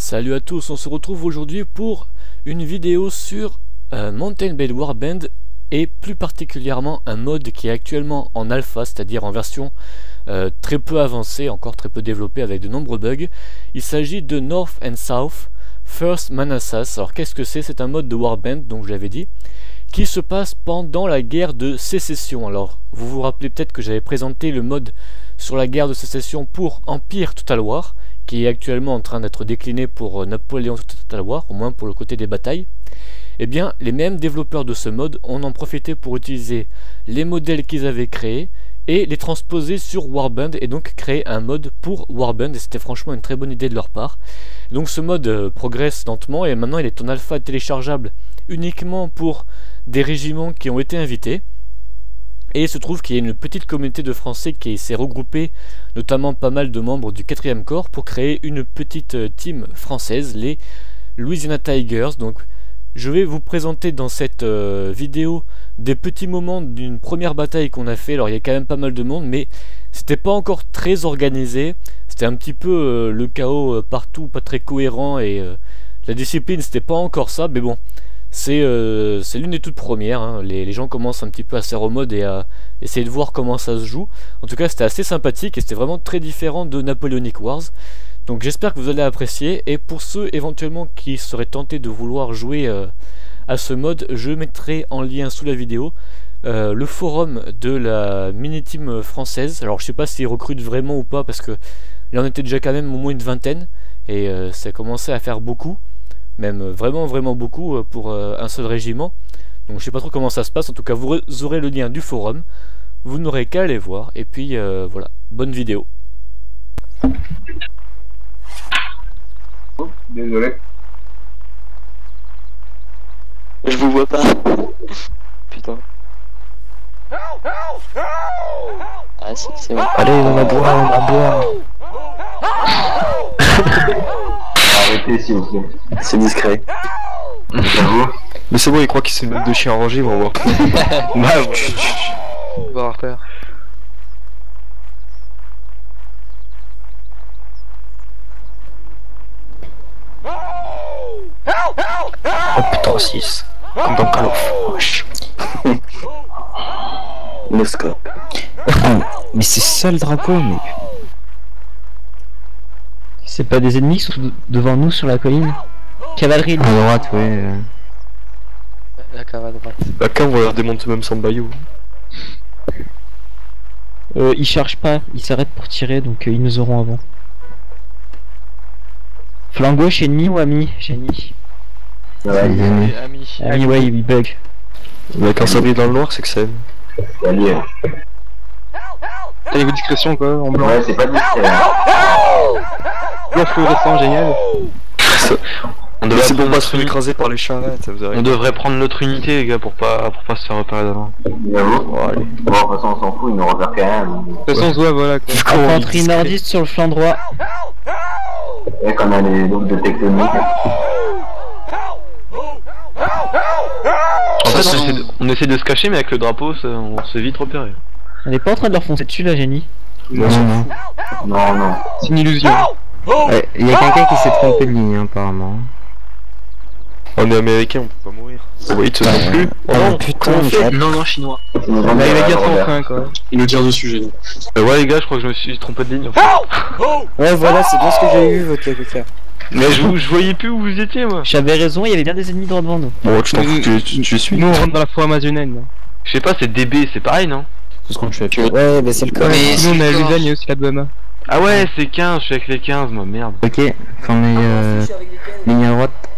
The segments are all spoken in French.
Salut à tous, on se retrouve aujourd'hui pour une vidéo sur euh, Mountain Blade Warband et plus particulièrement un mode qui est actuellement en alpha, c'est-à-dire en version euh, très peu avancée, encore très peu développée avec de nombreux bugs. Il s'agit de North and South First Manassas. Alors qu'est-ce que c'est? C'est un mode de Warband, donc je l'avais dit, qui se passe pendant la guerre de sécession. Alors vous vous rappelez peut-être que j'avais présenté le mode sur la guerre de sécession pour Empire Total War, qui est actuellement en train d'être décliné pour euh, Napoléon Total War, au moins pour le côté des batailles. Eh bien, les mêmes développeurs de ce mode ont en profité pour utiliser les modèles qu'ils avaient créés et les transposer sur Warband et donc créer un mode pour Warband et c'était franchement une très bonne idée de leur part. Donc ce mode euh, progresse lentement et maintenant il est en alpha téléchargeable uniquement pour des régiments qui ont été invités. Et il se trouve qu'il y a une petite communauté de Français qui s'est regroupée, notamment pas mal de membres du 4ème corps, pour créer une petite euh, team française, les Louisiana Tigers. Donc je vais vous présenter dans cette euh, vidéo des petits moments d'une première bataille qu'on a fait. Alors il y a quand même pas mal de monde, mais c'était pas encore très organisé. C'était un petit peu euh, le chaos partout, pas très cohérent, et la discipline c'était pas encore ça, mais bon. Euh, c'est l'une des toutes premières. Hein. Les, gens commencent un petit peu à se mode et à essayer de voir comment ça se joue. En tout cas, c'était assez sympathique et c'était vraiment très différent de Napoleonic Wars. Donc j'espère que vous allez apprécier. Et pour ceux éventuellement qui seraient tentés de vouloir jouer euh, à ce mode, je mettrai en lien sous la vidéo euh, le forum de la mini-team française. Alors je sais pas s'ils recrutent vraiment ou pas parce que il en était déjà quand même au moins une vingtaine et ça commençait à faire beaucoup même vraiment vraiment beaucoup euh, pour euh, un seul régiment. Donc je sais pas trop comment ça se passe, en tout cas vous aurez le lien du forum, vous n'aurez qu'à aller voir, et puis euh, voilà, bonne vidéo. Oh, désolé. Je vous vois pas. Putain. Ah si, c'est bon. Allez, on va boire, on va boire. S'il vous plaît. C'est discret. Mais c'est bon, il croit qu'il c'est une de chien rangé, on va voir. bah, On va refaire. Oh putain, 6. Comme dans Call of. Wesh. No scope. mais c'est ça le drapeau, mais. C'est pas des ennemis qui sont devant nous sur la colline Cavalerie À droite, ouais. La cave à droite. Bah, quand on leur démonte même sans bayou. euh, Ils chargent pas, ils s'arrêtent pour tirer donc euh, ils nous auront avant. Flanc gauche ennemi ou ami Génie. Ouais, il Et Ami. Ami ouais il bug. Mais quand ça brille dans le noir, c'est que c'est. allié. T'as niveau discrétion quoi, en blanc. Ouais, c'est pas discret. hein. Blanc fluorescent, génial. On devrait c'est pour pas se faire écraser par les charrettes, vous On devrait prendre notre unité les gars pour pas pour pas se faire repérer d'avant. J'avoue. Bon, allez. Bon, de toute façon, on s'en fout, ils nous repèrent quand même. De toute façon, on se voit, voilà quoi. Infanterie nordiste sur le flanc droit. Et qu'on a les doubles de tectonique. En fait, on essaie, de, on essaie de se cacher, mais avec le drapeau, ça- on se fait vite repérer. On est pas en train de leur foncer dessus là Génie Non, non. Non, non. C'est une illusion. Il y a quelqu'un qui s'est trompé de ligne apparemment. On est américain, on peut pas mourir. Oui, tu non plus. Oh non, putain, on fait Non, non, chinois. On dit, a eu la guerre sans frein quoi. Il nous tire dessus, génie. Euh, ouais les gars, je crois que je me suis trompé de ligne. En fait. Ouais, voilà, c'est bien ce que j'ai eu, votre faire. Mais je, vous- je voyais plus où vous étiez moi. J'avais raison, il y avait bien des ennemis droit devant nous. Bon, tu t'en fous, tu, tu, tu suis. Nous on rentre dans la forêt amazonienne. là. Je sais pas, c'est DB, c'est pareil non? C'est ce qu'on fait. Ouais, bah c'est le cas. Mais Sinon on a Lausanne et aussi la Bama. Ah ouais, c'est 15, je suis avec les 15, moi merde. Ok, on est euh, ligne à droite.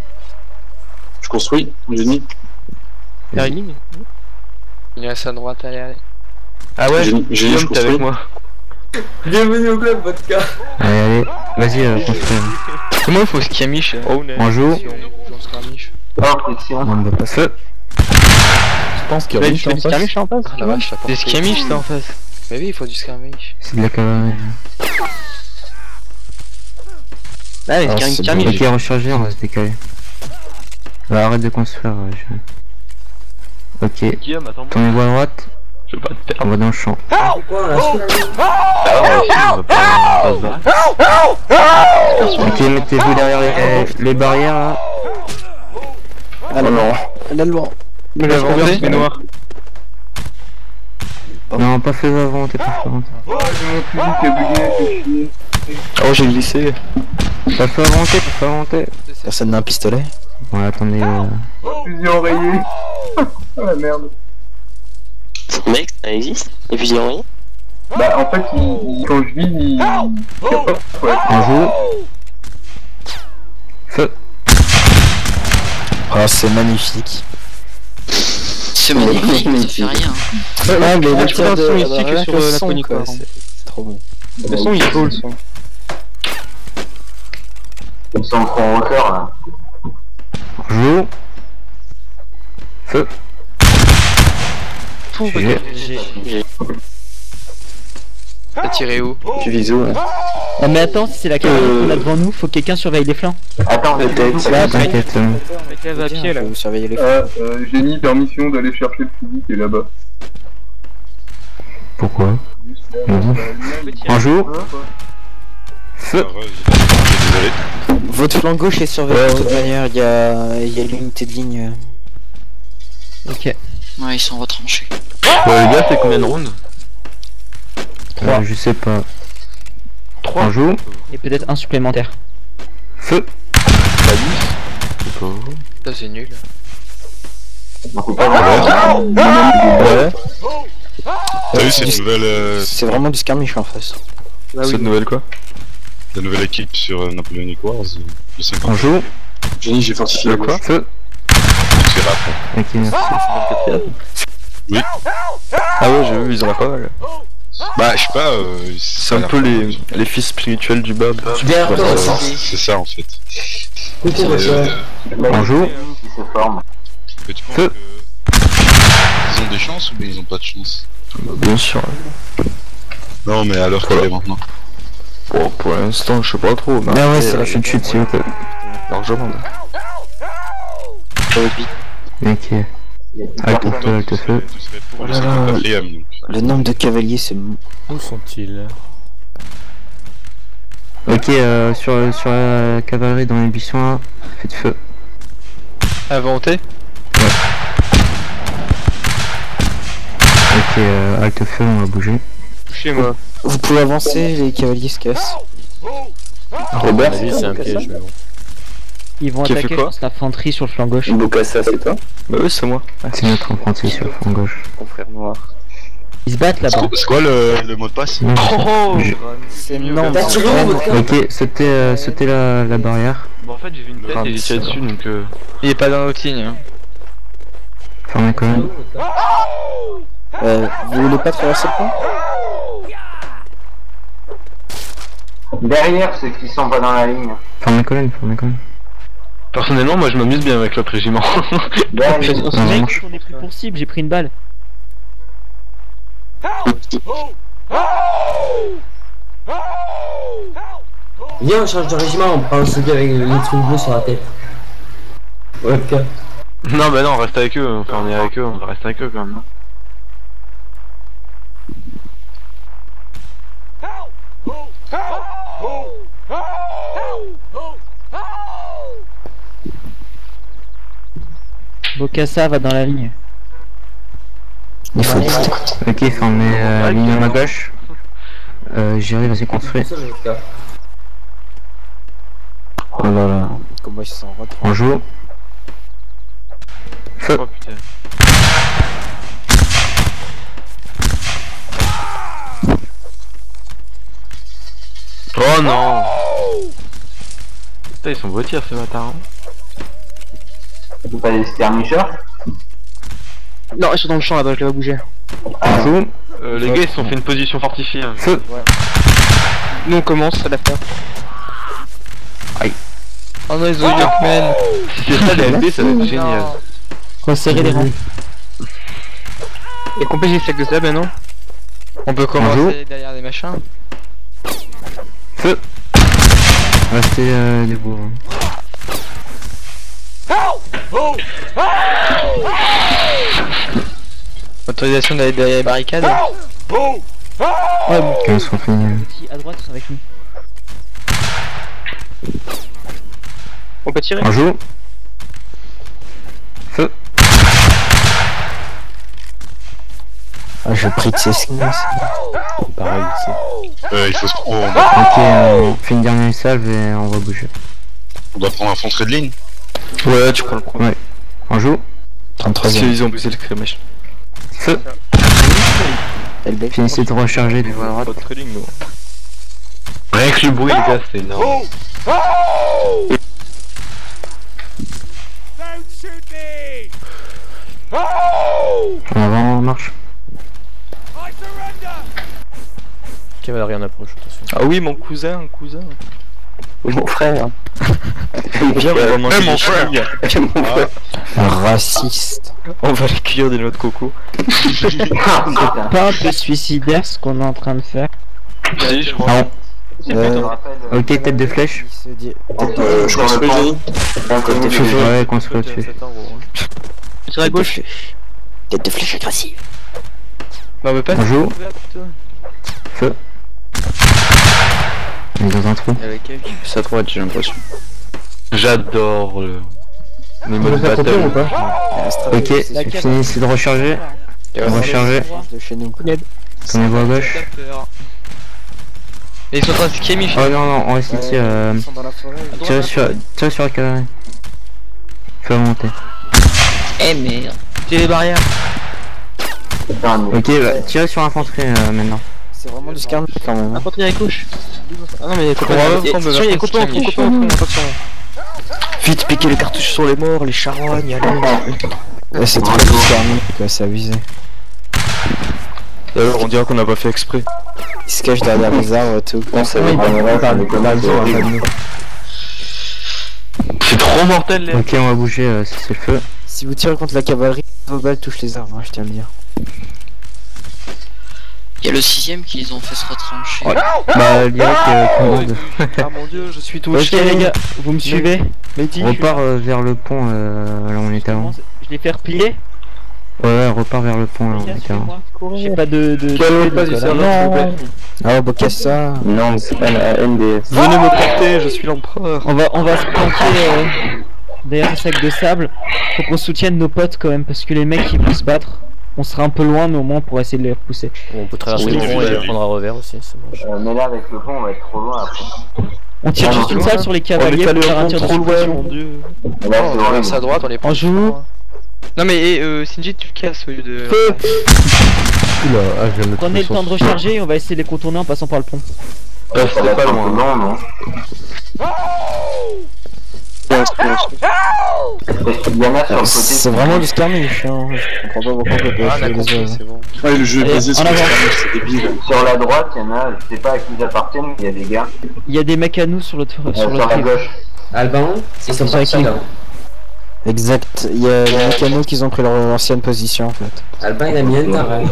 Je construis, génie. T'as une ligne Il reste à droite, allez, allez. Ah ouais, Guillaume, t'es avec moi. Allez, allez, vas-y, euh, construis. Comment il faut skirmish Oh, On joue. On joue en skirmish. Oh. On va passer. Je pense qu'il y a Là, il fait du skirmish là en face Ah la vache, ça Des skirmish ça en face. Mais oui, il faut du skirmish. C'est de la cavalerie. Ah, les skirmish, skirmish. Ok, recharger, on va se décaler. Bah, arrête de construire. euh, je- Ok, Guillaume, tournez-vous à droite. Je vais pas te perdre. On va dans le champ. On va on va. Ok, mettez-vous derrière les, les barrières là. Ah non. La loi. Mais la renversé, mais noir. Non, pas fait avant, t'es pas fait avant. Oh, j'ai glissé. Pas fait avant, t'es pas fait avant. t'es. Personne n'a un pistolet Ouais, attendez. Euh... Fusion enrayé. oh la merde. Mec, ça existe Les fusils enrayés? Bah en fait, il, quand je vis, il... Ouais. Un jour. Feu. Oh, c'est magnifique. C'est magnifique, mais ça fait rien. Ah, mais le tir de- mystique sur, euh, la conique, quoi, par c'est c'est trop bon. Le son il est beau le son. Ils sont en rocker là. Jour. Feu. J'ai- T'as tiré où Tu vises où Ah, mais attends, si c'est la cavalerie qu'on a devant nous, faut que quelqu'un surveille les flancs. Attends, peut-être. Ouais, T'inquiète. euh, La case à pied là. Faut surveiller les Euh, euh, j'ai mis permission d'aller chercher le fusil qui est là-bas. Pourquoi Non. Un jour. Feu. Votre flanc gauche est surveillé de toute manière, il y a, il y a l'unité de ligne. Ok. Ouais, ils sont retranchés. Ouais, les gars, c'est combien de rounds Euh, je sais pas. 3 Un jour. Et peut-être un supplémentaire. Feu. Pas 10 C'est pas Ça, c'est nul. On pas. Ouais. T'as vu cette nouvelle, euh, C'est vraiment du skirmish en face. Cette nouvelle quoi la nouvelle équipe sur euh, Napoleonic Wars euh, de 50 Un jour. Jenny, j'ai fortifié la Quoi. Feu. c'est rap. Ok, merci. Ah ouais, j'ai vu, ils en ont pas mal. Bah, je sais pas, euh, C'est un peu les, les fils spirituels du Bob. Voilà, c'est c'est ça en fait. Euh, Un jour. Qui se forme. mais tu penses Feu. que ils ont des chances ou bien ils ont pas de chance? Bien sûr. Non, mais alors qu'elle est maintenant. Bon, pour l'instant, je sais pas trop. Mais Ah ouais, après, c'est la euh, chute chute s'il vous plaît. Largement. Ok. Le nombre de cavaliers, c'est. Où sont-ils? Ok, euh, sur, sur la cavalerie dans les buissons là, faites feu. Inventé? Ok, euh, halte feu, on va bouger. Chez moi. Vous pouvez avancer, les cavaliers se cassent. Robert, c'est un piège, mais bon. Ils vont Qui a fait attaquer, quoi l'infanterie sur le flanc gauche. Bokassa, c'est toi Bah oui, c'est moi. C'est notre apprenti sur le flanc gauche. Confrère noir. Ils se battent là-bas. C'est quoi le, le mot de passe Non, Oh Je- C'est mieux non, que ça. Ok, c'était euh, c'était la, la barrière. Bon, en fait, j'ai vu une tête Ah, et j'ai tiré dessus donc. Euh... Il est pas dans notre ligne. Hein. Fermez quand même. Euh, vous voulez pas traverser le pont Derrière ceux qui sont pas dans la ligne. Fermez colonne, fermez colonne. Personnellement, moi je m'amuse bien avec l'autre régiment. Est pris pour cible, j'ai pris une balle. Viens, on change de régiment, on prend celui avec le truc bleu sur la tête. Ouais, ok. non, bah non, on reste avec eux. Enfin, on est avec eux, on va rester avec eux quand même. Bokassa va dans la ligne. Il faut Ok, fermez euh, la ligne à ma gauche. Euh, J'irai, vas-y, construire. Ça, je vais Oh là là. Comment ils se sont retrouvés Bonjour. Feu. Oh putain. Oh non Putain, ils sont beaux tirs ces bâtards. hein. C'est pas des skirmishers Non, ils sont dans le champ là-bas, je les vois bouger. Bonjour. Euh, les gars, ils se sont fait une position fortifiée. hein. Feu. Nous on commence à la faire. Aïe. Oh non, ils ont eu Yorkman. Si c'est ça, les LB, ça va être génial. Resserrer les rangs. Et qu'on j'ai sac de ça, ben non On peut commencer Bonjour. derrière les machins. Feu. Restez euh, Autorisation d'aller derrière les barricades Ouais, bon. On se refait. Qui à droite sont avec nous. On peut tirer? On joue. Feu. Ah, je prie de ces skins. Pareil, Euh, il faut se... oh, on, Ok, on fait une dernière salve et on va bouger. on doit prendre un foncerie de ligne. Ouais, tu prends le point. Ouais. On joue. Parce 33 qu'ils ont bousé le crémage. Feu. Finissez de recharger du voie à droite. Pas de trading, nous. Rien que le bruit, les gars, c'est énorme. En avant, on marche. Cavalerie en approche, attention. Ah oui, mon cousin, cousin. Mon frère. Viens, on va manger Eh, mon frère. chevilles. Raciste. On va les cuire des noix de coco. Pas un peu suicidaire ce qu'on est en train de faire. Si, je crois. Ah bon. Ok, tête de flèche. Euh, je de flèche, ouais, construit au-dessus. Sur la gauche Tête de flèche agressive. Bah, on veut pas On joue. Feu. On est dans un trou. Avec elle. C'est à droite, j'ai l'impression. J'adore le... les On modes va faire battle. ou pas Ok, finissez de recharger. Recharger. Tournez-vous à gauche. Et ils sont en train de skier, Michel. Oh non, non, on reste ici. Euh... Tirez sur, tirez sur la cavalerie. Fais remonter. Eh merde. Tirez les barrières. Ok, bah, tirez sur l'infanterie euh, maintenant. C'est vraiment du scarm quand même. Ah non, mais il y a copain. On va il y a- il y copain en fond, partie copain en fond, attention. Vite, piquez les cartouches sur les morts, les charognes, allez. Ouais, c'est trop du scarm quoi, c'est abusé. D'ailleurs, on dirait qu'on n'a pas fait exprès. Ils se cachent derrière les arbres et tout. On sait pas, C'est trop mortel, les... Ok, on va bouger, euh, c'est le feu. Si vous tirez contre la cavalerie, vos balles touchent les arbres, hein, je tiens à le dire. Il y a le sixième qui les ont fait se retrancher. Bah, direct, euh, commande. Ah mon dieu, je suis Ok touché. les gars, vous me suivez Mehdi, On repart euh, vers le pont, euh, là où on était avant. Je les fais replier Ouais, ouais, on repart vers le pont, là où on était avant. J'ai pas de... de... De- pas du serveur, Ah bah casse ça Non, c'est pas la NDS. Venez me porter, je suis l'empereur. On va, on va se planquer euh, derrière un sac de sable. Faut qu'on soutienne nos potes quand même, parce que les mecs ils vont se battre. On sera un peu loin, mais au moins on pourra essayer de les repousser. On peut traverser Oui, le pont oui, et oui. prendre un revers aussi, ça marche. Euh, mais là, avec le pont, on va être trop loin après. On tire juste non, une c'est salle sur les On cavaliers est pour faire un tir de trop loin, mon dieu. Et là, On c'est traverse à droite, on les prend. On joue. Non, mais eh, euh, Shinji, tu le casses au lieu de. Feu Oula, ah, je viens de Prenez le temps de recharger et on va essayer de les contourner en passant par le pont. Euh, Ça va c'était être pas loin. long, non C'est vraiment du skirmish, hein. Je comprends pas pourquoi on peut Ah, pas jouer les autres. c'est bon. Ouais, le jeu est basé sur avant. le c'est débile. Sur la droite, il y en a, je sais pas à qui ils appartiennent, mais il y a des gars. Il y a des mecs à nous sur l'autre Euh, sur sur la gauche. Alban, ils sont qui là. Exact, il y a les mécanos qui ont pris leur ancienne position en fait. Alban, il a mis un tarage.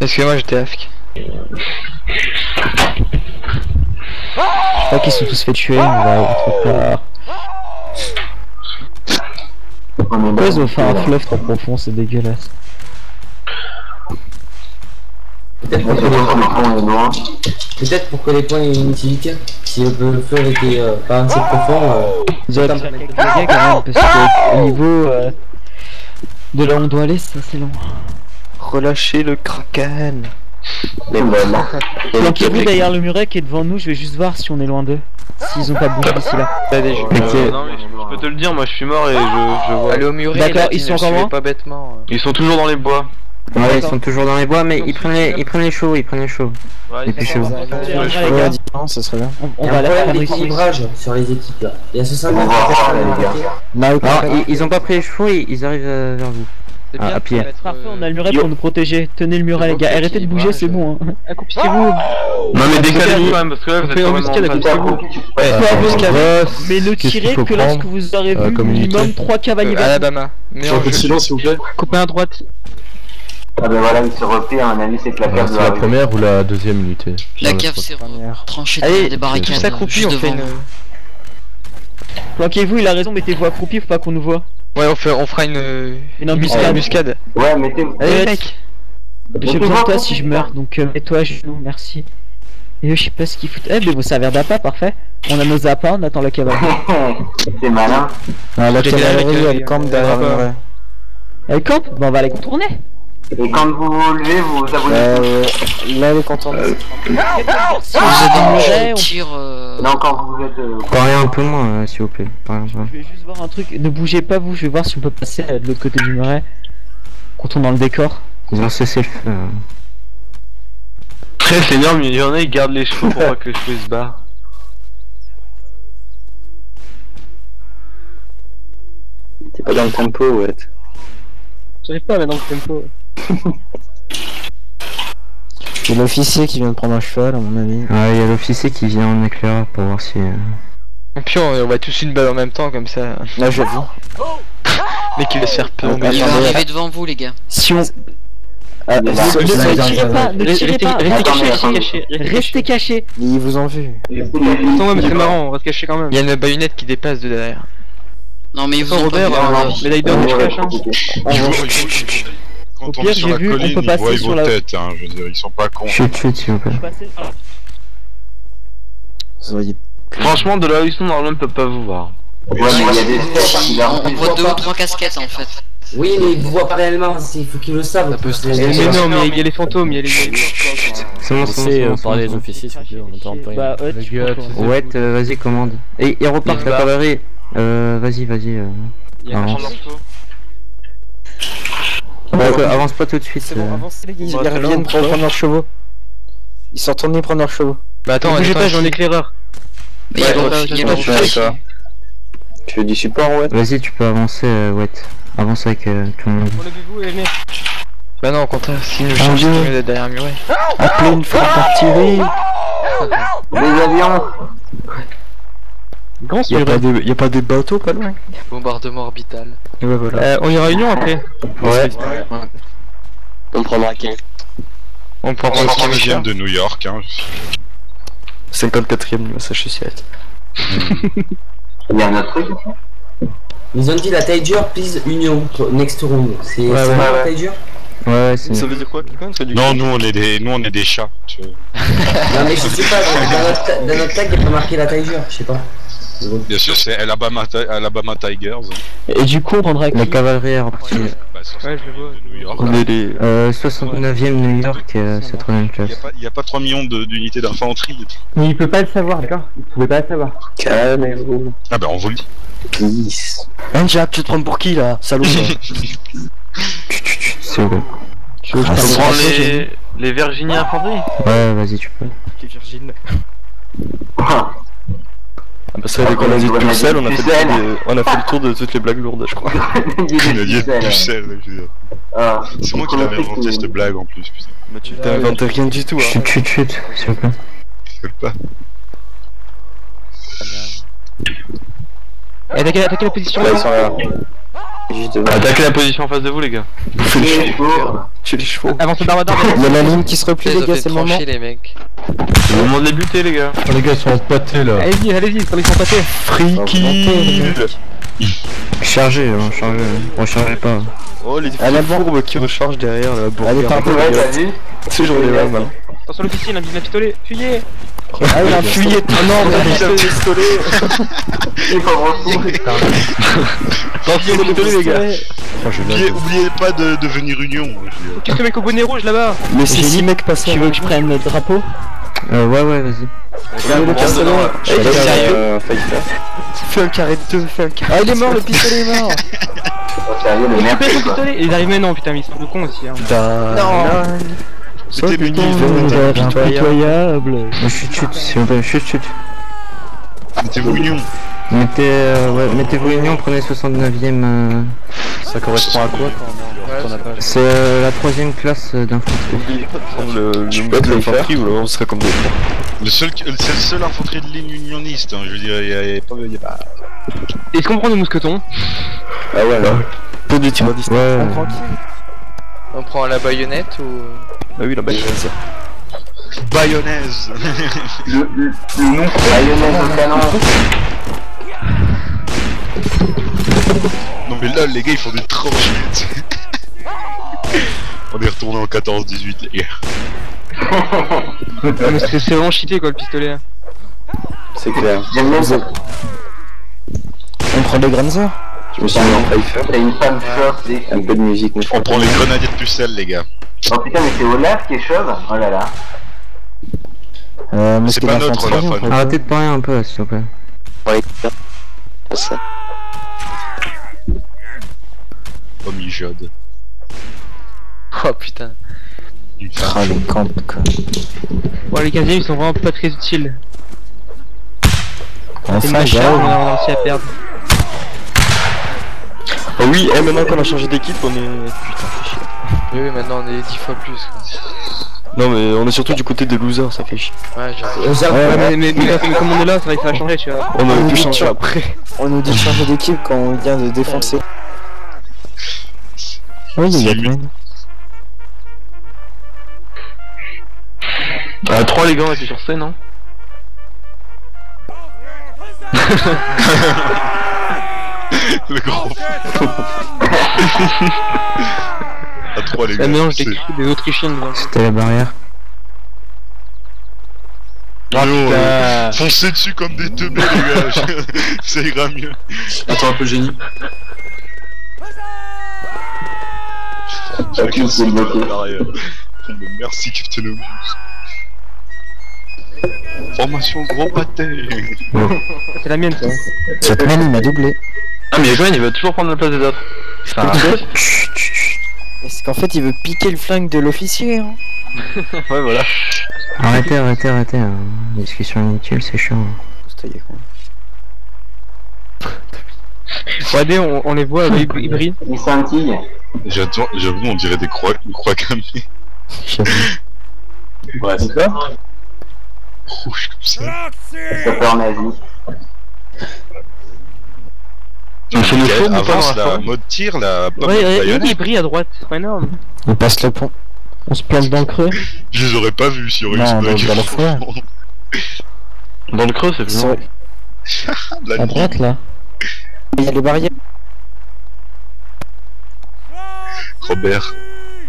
Excusez-moi, j'étais AFK. Je crois qu'ils se sont tous fait tuer, on va autre part. On est Pourquoi ils ont fait un fleuve trop profond, c'est dégueulasse. Peut-être pour que les pour que points aient une utilité. Si le le fleuve était euh, pas assez profond, euh, Ils auraient pu faire quelques dégâts quand même, parce que au niveau euh, de là où on doit aller, c'est assez long. Relâchez le kraken. Mais voilà. Planquez-vous derrière le muret qui est devant nous, je vais juste voir si on est loin d'eux. S'ils ont pas bougé d'ici là. Allez, je Euh, non, mais je, je peux te le dire, moi je suis mort et je, je vois. Allez au muret, D'accord, ils ne sont encore pas bêtement. Ils sont toujours dans les bois. Ouais, ils sont toujours dans les bois, mais ils prennent les, ils prennent les chauds, ils prennent les chauds. Ouais, Et puis chez vous. les dis-moi, ça serait bien. on, il y a va faire ici. d'équilibrage sur les équipes là. Il y a ce 50 On va voir, là, les gars. Non, ils, ils ont pas pris les chevaux, ils, ils arrivent euh, vers vous. C'est Ah, bien mettre, Parfait, euh, on a le muret pour nous protéger. Tenez le muret les gars, arrêtez de bouger, c'est bon. Hein. Accroupissez-vous. Non mais décalez-vous quand même parce que là vous êtes embuscade, accroupissez-vous. Mais ne tirez que lorsque vous aurez Euh, vu minimum 3 cavaliers euh. Alabama. Mais en un peu de jeu. silence, s'il vous plaît. Copain à droite. Ah ben voilà, il se replie, à mon avis, c'est la C'est première ou la deuxième unité La cave s'est Première. tranchée des barricades. On fait une. Planquez-vous, il a raison, mettez-vous accroupis, faut pas qu'on nous voit. Ouais, on, fait, on fera une. Une embuscade. embuscade. Ouais, mettez. Allez, mec J'ai besoin de toi si je meurs, donc euh, mets-toi à genoux, merci. Et eux, je sais pas ce qu'ils foutent. Eh, mais vous servir d'appât, parfait. On a nos appâts, on attend la cavalerie. C'est malin. Ah, la cavalerie, euh, elle campe derrière. Elle campe Bah, on va les contourner. Et quand vous vous levez, vous vous abonnez. Euh, là, elle est contente. Si Vous on avez a des murets, on tir. euh, Non, quand vous êtes. euh, Parlez un peu moins, euh, s'il vous plaît. Parlez un peu. Je vais juste voir un truc. Ne bougez pas, vous. Je vais voir si on peut passer euh, de l'autre côté du muret. Quand on est dans le décor. Ils ont cessé le feu. euh. Après, c'est énorme, il y en a, ils gardent les chevaux pour pas que les chevaux se barrent. T'es pas dans le tempo, ouais. J'arrive pas à mettre dans le tempo. C'est l'officier qui vient de prendre un cheval, à mon avis. Ouais, il y a l'officier qui vient en éclaireur pour voir si. euh, Et puis on, on va tous une balle en même temps, comme ça. Là, j'avoue. Mais qui va se faire peu. Ah, Il va arriver devant vous, les gars. Si on. Ah, Ne- tirez pas, ne tirez pas. Restez cachés. Ils vous ont vu. Attends, ouais, mais c'est marrant, on va se cacher quand même. Il y a une baïonnette qui dépasse de derrière. Non, mais ils vous ont Robert, euh, médaille d'or, je cache, Quand Au on pire, est sur j'ai la vu, on colline, peut ils voient, vont la- tête, hein, je veux dire, ils sont pas cons. Chut, chut, s'il vous plaît. Vous voyez. Franchement, de là où ils sont, normalement, ils peuvent pas vous voir. Ouais, mais il y a des têtes qui leur On on voit deux ou trois casquettes en fait. Oui, mais ils vous voient pas réellement, il faut qu'ils le savent. Ça peut se Mais non, mais il y a les fantômes, il y a les. C'est bon, c'est bon, euh, bon, c'est parler bon. les officiers, s'il vous plaît, on entend pas. Bah, ouais, tu peux- Ouais, euh, vas-y, commande. Et ils repartent Il la va. cavalerie. Euh, vas-y, vas-y. Euh... Il y a un Ouais, ouais, avance pas tout de suite. euh. avancez les gars. Ils reviennent pour prendre leurs chevaux. Ils sont retournés prendre leurs chevaux. Bah attends, bougez pas, j'ai un éclaireur. Mais il y a. Tu veux du support, ouais Vas-y, tu peux avancer, euh, ouais. Avance avec euh, tout le monde. Enlevez-vous et venez. Bah non, au contraire, Ah, c'est Dieu. mieux d'être derrière muret. Appelez une frappe d'artillerie Des avions Grand Y'a pas, des- y a pas des bateaux pas loin Bombardement orbital. Ouais, voilà. Euh, on ira à Union après. Ouais. On prendra quel On prend On le prend premier le cher. de New York, hein. 54ème Massachusetts. Il y a un autre truc Ils ont dit la Tiger, please Union, next round. C'est Ouais, la Tiger Ouais, ouais, c'est. Ça veut dire quoi, quelqu'un C'est du Non, nous on est des, nous on est des chats. tu. Non, mais je sais pas, dans, notre, ta- dans notre tag, il n'y a pas marqué la Tiger, je sais pas. Bien sûr, c'est Alabama, Ti- Alabama Tigers. hein. Et du coup, on prendra La cavalerie est repartie. Bah, Ouais, je le vois. de New York. On est les. Euh, 69ème New York, euh, Il n'y classe. a, pas- il y a pas 3 millions d'unités d'infanterie. Mais il peut pas le savoir, d'accord? Il pouvait pas le savoir. Calmez-vous. Ah bah on vous le dit. Peace. Anjab, tu te prends pour qui là Salaud vous plaît. Tu veux que je Ah, fasse c'est le prend drapeau, j'ai les... les Virginie infanterie Ouais, vas-y, tu peux. Virgin. Ah, Ah bah ça, dès qu'on a dit Pucelle, on a fait, des- on a fait le tour de toutes les blagues lourdes, je crois. Il a dit Pucelle. Pucelle, je veux dire. Ah, C'est moi qui l'avais inventé cette blague en plus, putain. Mais tu t'as inventé rien du tout, hein. Chut, chut, chut, s'il vous plaît. Je sais pas. Attaquez, attaquez la position Ouais, là. Sont là. Attaquez la position en face de vous, les gars. Bouffez les les chevaux. Tuez les chevaux. Avance le barbadar. Il y a la ligne qui se replie, les gars, c'est le moment. les mecs. C'est le moment de les buter, les gars. les gars, ils sont empâtés là. Allez-y, allez-y, ils sont pâtés. Friki Chargez, hein, chargez. Rechargez pas. Oh, les fourbes qui rechargent derrière, la bourre. Allez, par vu Toujours les mêmes. Attention l'officier, il a un bise à pistolet. Fuyez Ah, il a un fusil. Ah non, on a un pistolet. Il faut remonter. Attention, le pistolet, les gars. Oh, Oubliez, oubliez pas de devenir Union. Qu'est-ce que mec au bonnet rouge là-bas Mais si six mecs passent Tu veux que je prenne le drapeau Euh, ouais, ouais, vas-y. Pistolet. Eh, il est. Fais un carré de deux, fais un carré. Ah, il est mort, le pistolet est mort. Oh, le merde, Récupérez le pistolet Ils arrivent maintenant, putain, mais ils sont de cons aussi. Hein. C'était vous êtes Impitoyable. Chut, chut, s'il vous plaît, chut, chut. Mettez-vous Union. Mettez, euh, ouais, mettez-vous union, prenez 69ème. Euh... Ça correspond à quoi? Quand on a pas C'est euh, la troisième classe euh, d'infanterie. Le, le l'infanterie ou là on serait comme des. Le seul, c'est le seul infanterie de ligne unioniste. Hein, je veux dire, il y a, pas. Est-ce qu'on prend nos mousquetons? Ah ouais, là. Pour du tir à distance. Ouais, On prend la baïonnette ou? Bah oui, la c'est ça. Bayonnaise. Le, le, le nom Mayonnaise au canon. non mais lol, les gars, ils font des tranches. On est retourné en 14-18, les gars. Ah, mais c'est vraiment cheaté quoi le pistolet. là. C'est clair. On prend grandes heures Je me suis mis en Pfeiffer. T'as une femme chauve, c'est... Un peu de musique, mais je On prend les grenadiers de pucelle, les gars. Oh putain, mais c'est Olaf qui est chauve Oh là là. Euh, C'est pas notre, la fan. Arrêtez de parler un peu, s'il vous plaît. Ouais, ça. Oh, mijode. Oh putain. Une Ah, les camps, quoi. Bon les 15 ils sont vraiment pas très utiles. C'est Enfin, machine, gars. on a réussi à perdre. Oh oui, eh, maintenant qu'on a changé d'équipe, on est. Putain, fait chier. Oui, oui, maintenant on est 10 fois plus. Quoi. Non, mais on est surtout du côté des losers, ça fait chier. Ouais, ça- Ouais, mais, mais, mais, mais comme on est là, ça va changer, tu vois. On aurait Oui, pu changer après. On nous dit de changer d'équipe quand on vient de défoncer. Oui, il y a. Euh, 3 les gars, on était sur scène, hein. Le gros. à 3, les gars. c'est- des Autrichiens dedans. C'était la barrière. Yo, euh, foncez dessus comme des teubés, les gars. Ça ira mieux. Attends un peu, génie. Chacun s'est bloqué. Merci, Captain Obvious. Formation gros pâté. C'est la mienne, ça. Cette il m'a doublé. Ah, mais Gwen, il veut toujours prendre la place des autres. Enfin, Est-ce qu'en fait, il veut piquer le flingue de l'officier hein ouais, voilà. Arrêtez, arrêtez, arrêtez. hein. Discussion inutile, c'est chiant. Quoi Regardez, on, on les voit, ils, ils brillent. Il scintille. J'adore, j'avoue, on dirait des croix, une croix gammée. Ouais, c'est ça Rouge comme ça. Sapeur nazi. On ou pas Avance la mode tir, la pomme Ouais, baïonnette. il brille à droite, c'est pas énorme. On passe le pont. On se plante dans le creux. Je les aurais pas vus sur une Non, dans- dans la forêt. Dans le creux, c'est Sur- La À droite, là. Il y a les barrières. Robert,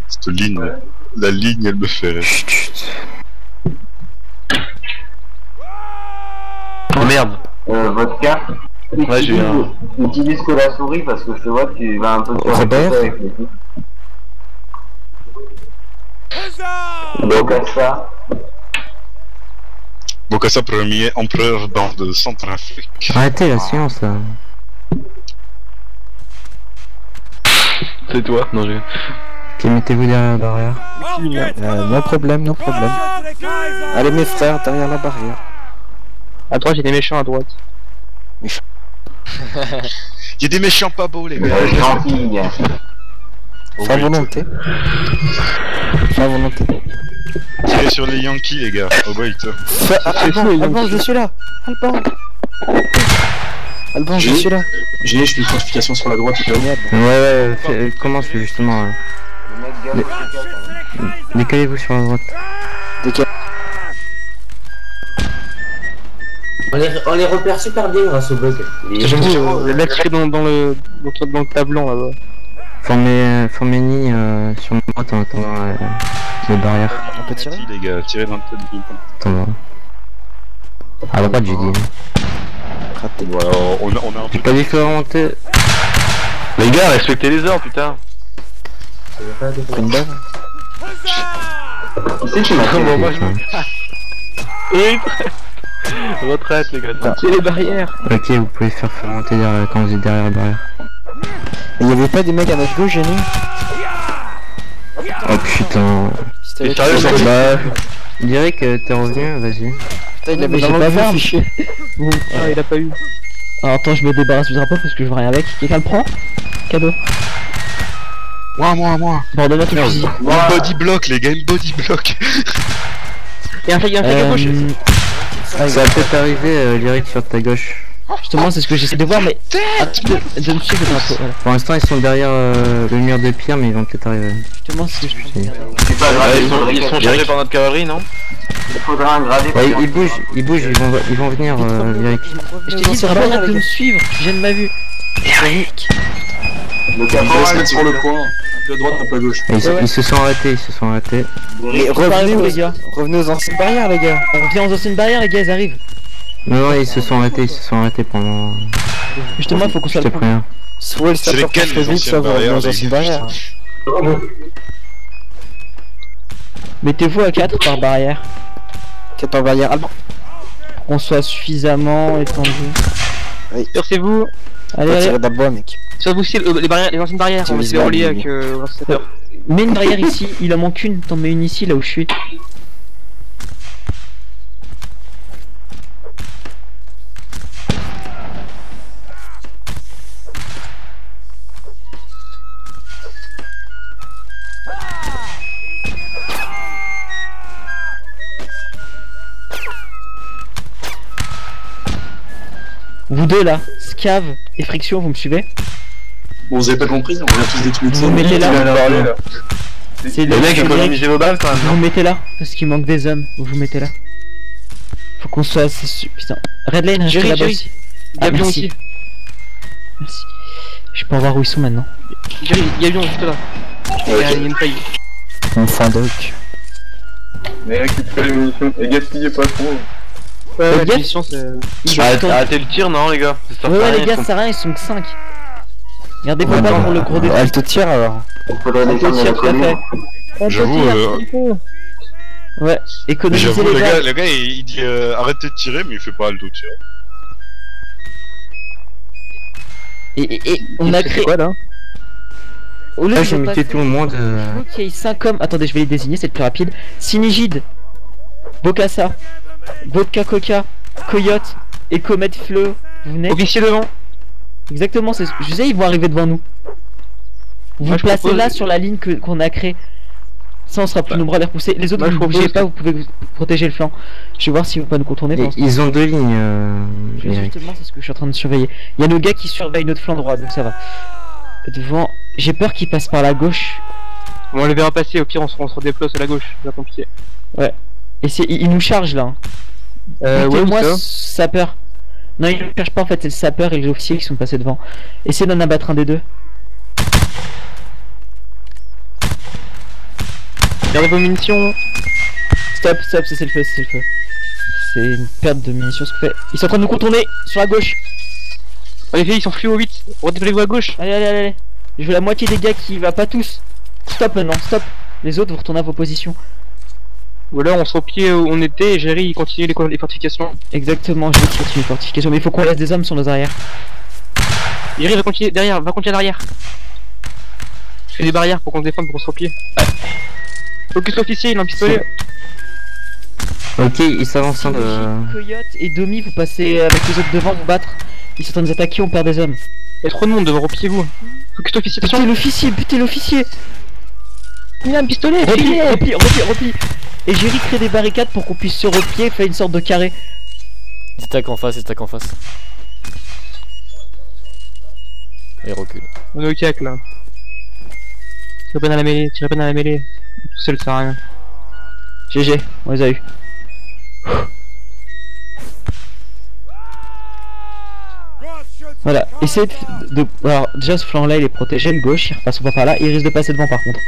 cette ligne, la ligne, elle me fait. Chut, chut. Oh merde. Euh, vodka. Ouais, j'ai un- Utilise que la souris parce que je vois que tu vas un peu sur Robert avec les trucs. Donc à ça. Bokassa, premier empereur dans de Centrafrique. Arrêtez la science, là. C'est toi? Non, je. Ok, mettez-vous derrière la barrière. Euh, no problème, no problème. Allez, mes frères, derrière la barrière. À droite, j'ai des méchants à droite. Il y a des méchants pas beaux, les gars. Euh, gentil. Oh, Sans oui, volonté. Sans volonté. Tirez sur les Yankees, les gars. Oh, wait. Fa- ah, Alban, Alban, je suis là. Alban. Alban, je J'ai- suis là. Fais une fortification sur la droite, tu vois. Ouais, ouais, euh, commence justement. ouais. Le le caca, Décalez-vous sur la droite. On les, on les repère super bien grâce au bug. J'avoue, euh, là, tiré dans, dans le dans, le- dans le tableau là-bas. Formez, euh, formez nid euh, sur droite en attendant euh, les barrières. On peut tirer les gars, tirez dans le du Attends, à droite, j'ai dit. Voilà, on a, on a un peu J'ai pas dit que remonter. Les gars, respectez les ordres, putain. Pris une balle. Qui c'est qui m'a fait Bon, moi, je Putain. Retraite, les gars. C'est les barrières. Ok, vous pouvez faire remonter derrière, quand vous êtes derrière la barrière. Il y avait pas des mecs à notre gauche, Jenny Oh putain. T'es sérieux, ça Bah, je dirais que t'es revenu, vas-y. Putain, il j'ai pas vu affiché. Ah, il a pas eu. Alors attends, je me débarrasse du drapeau parce que je veux rien avec. Quelqu'un le prend Cadeau. Moi, moi, moi. Fusil. Une body block, les gars, une body block. Et un flic, un flic à gauche. Euh, Ça va peut-être arriver, euh, Lyric sur ta gauche. justement, c'est ce que j'essaie de voir, mais de, de me suivre le drapeau. Voilà. Pour l'instant, ils sont derrière euh, le mur de pierre, mais ils vont peut-être arriver. Justement, c'est ce que je. C'est pas grave, il ils sont, ils sont chargés par notre cavalerie, non? Il faudra un gravé. Ouais, ils bougent, ils bougent, ils vont, ils vont venir, euh, Lyric. Je t'ai dit, c'est arrête de me suivre, tu gênes ma vue. Le cap se allez, met sur le point. Un peu à droite, un peu à gauche. Ils, se- ils se sont arrêtés, ils se sont arrêtés. Mais sont revenez les gars. revenez aux anciennes barrières, les gars. On revient aux anciennes barrières, les gars, ils arrivent. Non, non, ils se sont arrêtés, ils se sont arrêtés pendant. Justement, il faut qu'on soit le premier. préviens. Soit le sapeur très les vite, soit vous revenez aux anciennes barrières. Mettez-vous à 4 par barrière. 4 par barrière allemand. Pour qu'on soit suffisamment étendu. Surcez-vous. Allez, Pas allez. tirer le bois, mec. Sur vous aussi, euh, les, barrières, les anciennes barrières, on va se relier avec euh, l'ordinateur. Mets une barrière ici, il en manque une. T'en mets une ici, là où je suis. Vous deux là, Scav et Friction, vous me suivez? Bon, vous avez pas compris, on vient tous détruire Vous me mettez là C'est économisez vos balles quand même. Vous mettez là, parce qu'il manque des hommes. Vous vous mettez là. Faut qu'on soit assez su... Putain. Red Lane, restez là-bas aussi. Ah, Gabion aussi. Merci. Je peux en voir où ils sont maintenant. Jerry, Gabion, juste là. Il y a une faille. Mon fin doc. Mais récupérez les munitions et gaspillez pas trop. Ouais, gars, la mission, c'est. Ils Arrêtez, le tir, non, les gars Ça Ouais, pas les gars, ça sert à rien, ils sont que 5. Regardez non, pour le gros euh, défi. Elle te tire alors. Tout à fait. commune. On peut J'avoue, euh. Ouais, économisez J'avoue, les le gars, le gars il, dit euh, arrêtez de tirer, mais il fait pas le tout tir. Et, et, et on a créé. quoi là Au lieu Là, de j'ai muté tout le monde. euh, Je veux qu'il y ait 5 hommes. Attendez, je vais les désigner, c'est le plus rapide. Sinigide, Bokassa, Vodka Coca, Coyote et Comet Fleu. Vous venez Officier devant. Exactement, c'est. Je sais, ils vont arriver devant nous. Vous Moi, vous je placez propose- là sur la ligne que- qu'on a créée. Ça, on sera plus nombreux à les repousser. Les autres, Moi, vous je ne bougez pas, vous pouvez vous protéger le flanc. Je vais voir si vous pouvez nous contourner. Ils ont deux lignes. euh. Justement, c'est ce que je suis en train de surveiller. Il y a nos gars qui surveillent notre flanc droit, donc ça va. Devant, j'ai peur qu'ils passent par la gauche. Bon, on les verra passer, au pire, on se, on se à la gauche. C'est pas compliqué. Et c'est, ils nous chargent là. Euh, ouais, moi sapeur. Non, ils ne cherchent pas en fait, c'est le sapeur et les officiers qui sont passés devant. Essayez d'en abattre un des deux. Gardez vos munitions. Stop, stop, cessez le feu, cessez le feu. C'est une perte de munitions ce que fait. Ils sont en train de nous contourner sur la gauche. Oh, les filles, ils sont fluo vite. Redéplacez-vous à gauche. Allez, allez, allez, allez. Je veux la moitié des gars qui va, pas tous. Stop maintenant, stop. Les autres, vous retournez à vos positions. Ou alors, on se replie où on était et Jerry, il continue les, fortifications. Exactement, je vais tirer sur les fortifications. Mais il faut qu'on laisse des hommes sur nos arrières. Jerry va continuer derrière, va continuer à l'arrière. Je fais des barrières pour qu'on se défende, pour qu'on se replie. Focus l'officier, il a un pistolet. Ok, ils s'avancent. Si euh, Coyote et Domi, vous passez avec les autres devant, vous battre. Ils sont en train de nous attaquer, on perd des hommes. Il y a trop de monde devant, repliez-vous. Focus l'officier, Butez attention. l'officier, butez l'officier Il a un pistolet, Repli, filez. repli, repli, repli Et Jerry crée des barricades pour qu'on puisse se replier, fait une sorte de carré. Ils attaquent en face, ils attaquent en face. Et recule. On est au cac là. Tirez pas dans la mêlée, tirez pas dans la mêlée. Tout seul, ça sert à rien. GG, on les a eu. Voilà, essayez de, de- Alors, déjà ce flanc là il est protégé, le gauche, il repasse pas par là, il risque de passer devant par contre.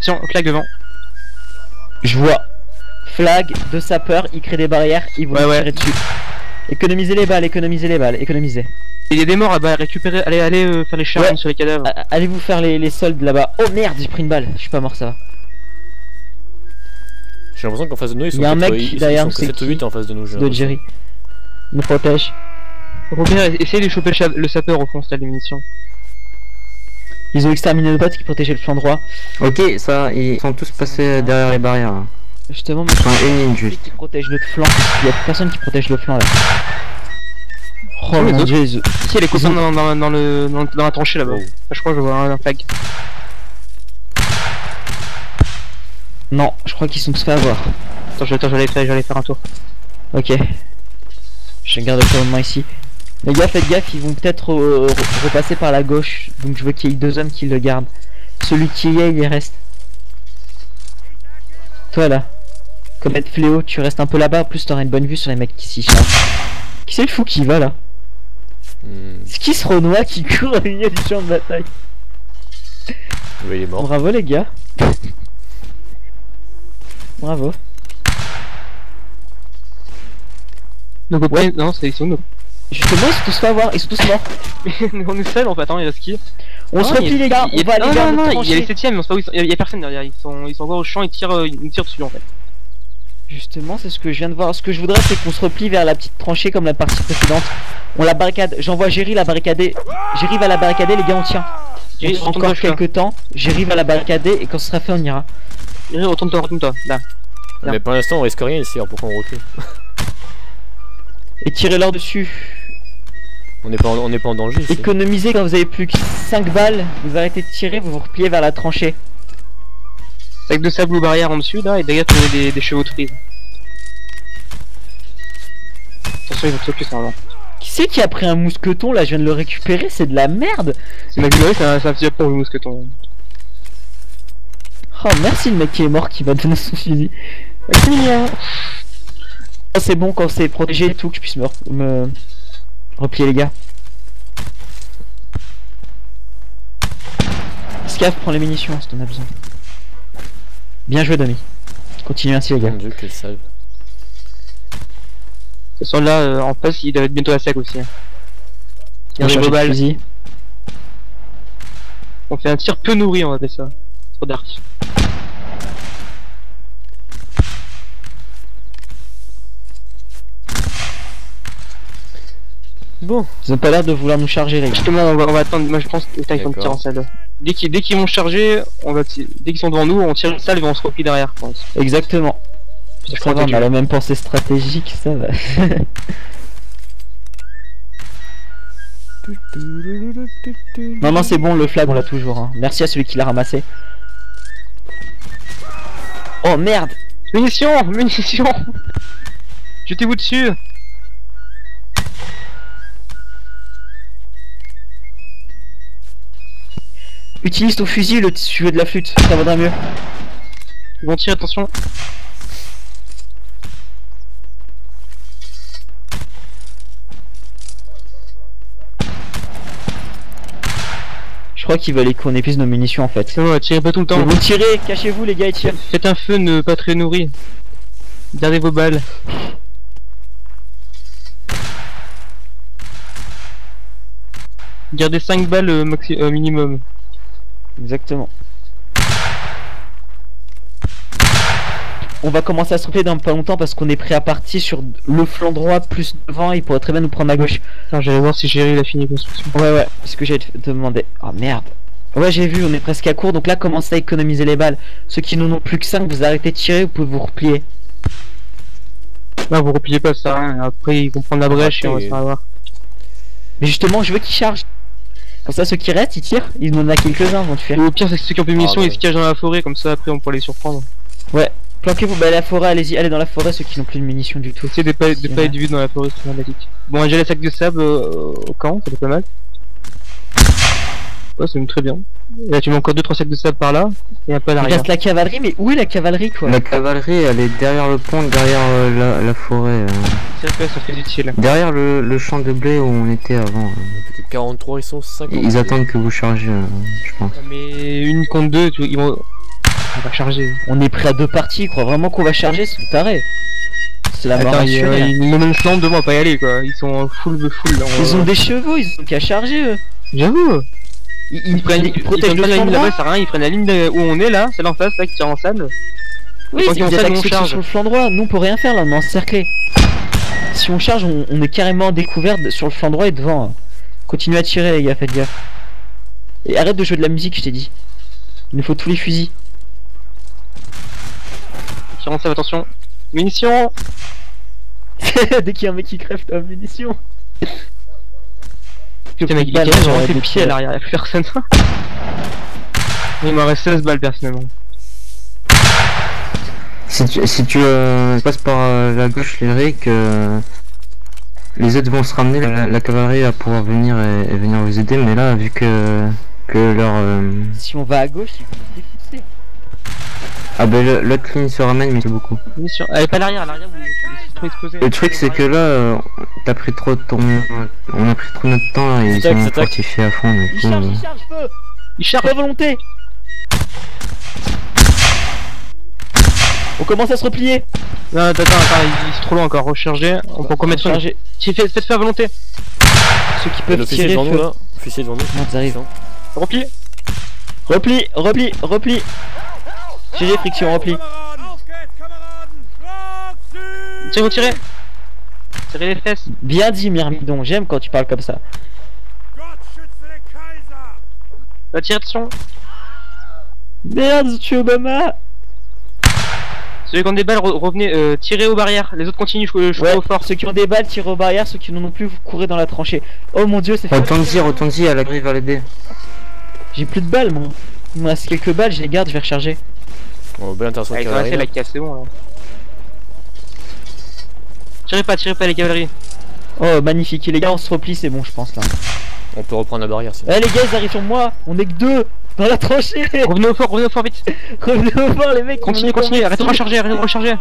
Tiens, claque devant. Je vois. Flag de sapeur, il crée des barrières, il vous Ouais, ouais. tirer dessus. Économisez les balles, économisez les balles, économisez. Il y a des morts là-bas, récupérez, allez, allez euh, faire les charmes Ouais. sur les cadavres. A- Allez vous faire les, les soldes là-bas. Oh merde, j'ai pris une balle, je suis pas mort ça va. J'ai l'impression qu'en face de nous, ils sont Il y a un mec ils- ils derrière sont nous, que c'est 7 ou qui 8 en face de nous. De. Jerry. Il me protège. Robert, essayez de choper le, sapeur au fond, c'est la munitions. Ils ont exterminé nos potes qui protégeaient le flanc droit. Ok, ça, ils sont tous passés derrière les barrières. là. Justement, mais Enfin, une juste. qui protège notre flanc. Il y a personne qui protège le flanc là. Oh les mon dieu, ils- Si, elle est copains dans, dans, dans, le, dans, dans la tranchée là-bas. Ah, Je crois que je vois un, un flag. Non, je crois qu'ils sont tous fait avoir. Attends, je- attends, j'allais faire, j'allais faire un tour. Ok. Je garde le commandement ici. Les gars, faites gaffe, ils vont peut-être euh, re- repasser par la gauche. Donc je veux qu'il y ait deux hommes qui le gardent. Celui qui y est, il y reste. Toi là. Comet Fléau, tu restes un peu là-bas. En plus, t'auras une bonne vue sur les mecs qui s'y chargent. Qui c'est le fou qui va là Hmm, C'est qui ce Renoir qui court au milieu du champ de bataille Oui, il est mort. Bravo les gars. Bravo. Donc, ouais. non, c'est nous. Justement, ils sont tous fait avoir, ils sont tous morts. Mais on est seul en fait, hein, il reste qui On se replie les gars, on va aller non, vers non, non, il y a les septièmes, mais on sait pas où ils sont. Il y a personne derrière, ils sont, ils sont encore au champ, ils tirent, euh, ils tirent dessus en fait. Justement, c'est ce que je viens de voir. Ce que je voudrais, c'est qu'on se replie vers la petite tranchée comme la partie précédente. On la barricade. J'envoie Jerry la barricader. Jerry va la barricader, les gars, on tient. On Jerry, tient retourne-toi, encore là. quelques temps. Jerry va la barricader et quand ce sera fait, on ira. Jerry, retourne-toi, retourne-toi, là. Mais pour l'instant, on risque rien ici, alors pourquoi on recule Et tirez-leur dessus. On n'est pas, en- on n'est pas en danger ici. Économisez quand vous avez plus que 5 balles. Vous arrêtez de tirer, vous vous repliez vers la tranchée. Sac de sable ou barrière en dessus là, et derrière trouver des, des chevaux de frise. Attention, ils vont te choquer ça va. Qui c'est qui a pris un mousqueton là? Je viens de le récupérer, c'est de la merde. C'est McGlory, c'est un, c'est un pompe le mousqueton. Oh merci le mec qui est mort qui m'a donné son fusil. Oh, c'est bon quand c'est protégé et tout que je puisse me, me replier les gars. Scaf prend les munitions si t'en as besoin. Bien joué Domi. Continuez ainsi les gars. Mon dieu, quelle salve. Ce sont là, euh, en face, il doit être bientôt à sec aussi. hein. On va Gardez changer vos de balles. On fait un tir peu nourri, on va appeler ça. Trop d'arc. Bon. Ils ont pas l'air de vouloir nous charger les gars. Justement, on va, on va attendre. Moi, je pense que t'as qu'on tire en salle. Dès qu'ils dès qu'ils vont charger, on va dès qu'ils sont devant nous, on tire une salle et on se replie derrière, je pense. Exactement. Je Ça crois va, on a la même pensée stratégique, ça va. non, non, c'est bon, le flag, on l'a toujours. hein. Merci à celui qui l'a ramassé. Oh merde Munitions Munitions Jetez-vous dessus Utilise ton fusil, le si tu veux de la flûte, ça vaudra mieux. Ils vont tirer, attention. Je crois qu'ils veulent qu'on épuise nos munitions en fait. Bon, tirez pas tout le temps. Vous tirez, cachez-vous les gars et tirez. Faites un feu ne pas très nourri. Gardez vos balles. Gardez 5 balles euh, maxi euh, minimum. Exactement. On va commencer à se replier dans pas longtemps parce qu'on est prêt à partir sur le flanc droit plus devant, il pourrait très bien nous prendre à gauche. Alors j'allais voir si Jerry a fini construction. Ouais ouais, ce que j'allais te demander. Oh merde. Ouais j'ai vu, on est presque à court, donc là commencez à économiser les balles. Ceux qui n'en ont plus que 5, vous arrêtez de tirer, vous pouvez vous replier. Là vous repliez pas ça, hein. après ils vont prendre la brèche et on va se faire avoir. Mais justement, je veux qu'ils chargent. Comme ça, ceux qui restent, ils tirent. Il en a quelques-uns, vont. Et au pire c'est que ceux qui ont plus de munitions Ah, ils se cachent dans la forêt comme ça après on pourra les surprendre. Ouais. Planquez-vous, bah la forêt, allez-y, allez dans la forêt, ceux qui n'ont plus de munitions du tout. Essayez de pas, de pas être vu dans la forêt c'est dramatique. Bon j'ai les sacs de sable euh, au camp, ça fait pas mal. Ouais c'est très bien. Et là tu mets encore 2-3 sacs de sable par là et un peu à Il reste la cavalerie, mais où est la cavalerie, quoi La cavalerie, elle est derrière le pont, derrière euh, la, la forêt. euh. C'est vrai, ça fait utile. Derrière le, le champ de blé où on était avant. euh. Peut-être 43, ils sont 50. Ils attendent que vous chargez, euh, je pense. Mais une contre deux, tu, ils vont. On va charger. On est prêt à deux parties, ils croient vraiment qu'on va charger, c'est taré. C'est la mort Attends, ils, nationale. euh, ils me slant devant pas y aller quoi. Ils sont full de full là. Ils ont des chevaux, ils ont qu'à charger, eux. J'avoue. Ils, Ils, prennent, ils, protègent prennent pas le la ligne là-bas, ça rien. Ils prennent la ligne où on est là, celle en face là qui tire en salle. Oui, Quand ils ont ça, on charge. sur le flanc droit. Nous, on peut rien faire là, on est encerclé. Si on charge, on, on est carrément découvert sur le flanc droit et devant. hein. Continuez à tirer, les gars, faites gaffe. Et arrête de jouer de la musique, je t'ai dit. Il nous faut tous les fusils. Tire en salle, attention. Munitions Dès qu'il y a un mec qui crève, t'as munition. Putain, mec, il j'aurais fait pied à l'arrière, y'a plus personne. Il m'en reste 16 balles personnellement. Si tu, si tu euh, passes par euh, la gauche, Lyric, euh, les autres vont se ramener, la, la cavalerie va pouvoir venir et, et venir vous aider, mais là, vu que, que leur... euh, Si on va à gauche, ils vont nous défoncer. Ah bah le- l'autre ligne se ramène mais c'est beaucoup. Bien sûr. Elle est pas à l'arrière, à l'arrière, vous êtes trop exposé. Le truc c'est que là, euh, t'as pris trop de ton... On a pris trop notre temps et ils Tac, ont tac. fortifié à fond du Il charge, euh, il charge, feu Il charge. Pas volonté On commence à se replier Non, attends, attends, il est trop loin encore. Recharger. On peut mettre feu. Charger. Faites feu à volonté. Ceux qui peuvent tirer devant nous là. Officier devant nous. Non, ils arrivent. Repli. Repli, repli, repli GG friction, repli. Tirez, retirez. Tirez les fesses. Bien dit Myrmidon, j'aime quand tu parles comme ça. La tire, attention. Merde, tu es Obama Celui qui ont des balles, re- revenez, euh, tirez aux barrières. Les autres continuent, je, je Ouais, au fort. ceux qui ont des balles tirent aux barrières, ceux qui n'en ont plus, vous courez dans la tranchée. Oh mon dieu, c'est fait. Retourne-y, retourne-y, elle arrive à l'aider. J'ai plus de balles, moi. Il me reste quelques balles, je les garde, je vais recharger. Oh, belle de cavalerie. la casse, c'est bon. hein. Tirez pas, tirez pas les cavaleries. Oh, magnifique. Et les gars, on se replie, c'est bon, je pense là. On peut reprendre la barrière. Eh les gars, ils arrivent sur moi. On est que deux dans la tranchée. Revenez au fort, revenez au fort vite. Revenez au fort, les mecs. Continuez, continuez, arrêtez de recharger, arrêtez de recharger.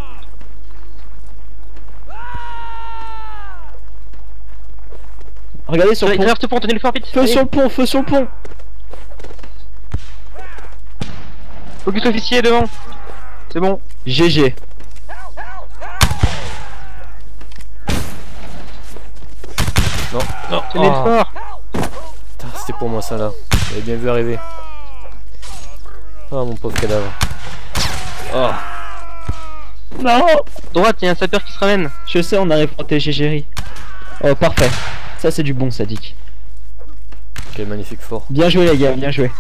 Regardez sur le pont. Traverse le pont, tenez le fort vite. Feu Allez. sur le pont, feu sur le pont. Focus officier devant. C'est bon. GG. Non, non. Oh. fort. Putain, C'était pour moi ça là. J'avais bien vu arriver. Oh mon pauvre cadavre. Oh. Non. Droite, il y a un sapeur qui se ramène. Je sais, on arrive à protéger Jerry. Oh, parfait. Ça, c'est du bon, sadique. Quel magnifique fort. Bien joué, les gars, bien joué.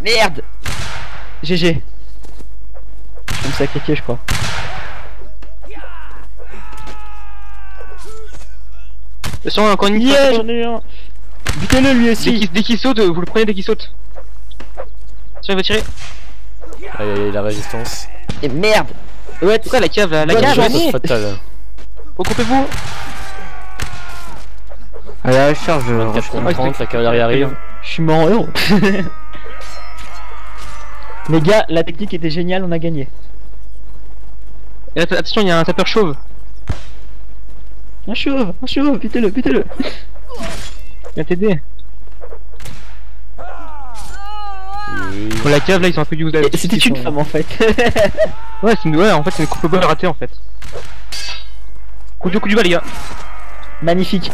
Merde. GG. Je vais me sacrifier, je crois. Attention, encore une un. Butez-le lui Dès aussi. qu'il dès qu'il saute, vous le prenez dès qu'il saute. Tiens, il va tirer. Aïe aïe aïe, la résistance. Et merde. Ouais, Pourquoi la cave là La cave, allez fatale. Occupez-vous Allez, la charge, euh, 24 recharge. contre 30, la cavalerie arrive. Je suis mort. Les gars, la technique était géniale, on a gagné. Et att- Attention, il y a un sapeur chauve. Un chauve, un chauve, butez-le, butez-le. Viens t'aider. Oui. Pour la cave là, ils sont un peu du Et C'était une femme en fait. Ouais, c'est une... ouais, en fait, c'est une coupe de balle ratée en fait. Coup du coup du bas, les gars. Magnifique.